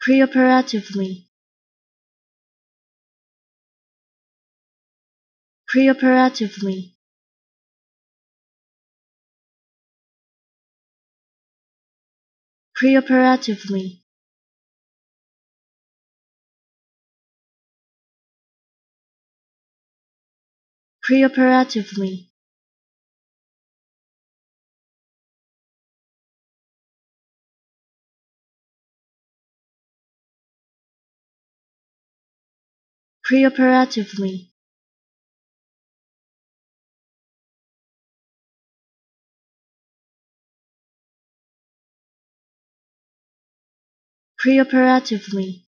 preoperatively. Preoperatively. Preoperatively. Preoperatively preoperatively. Preoperatively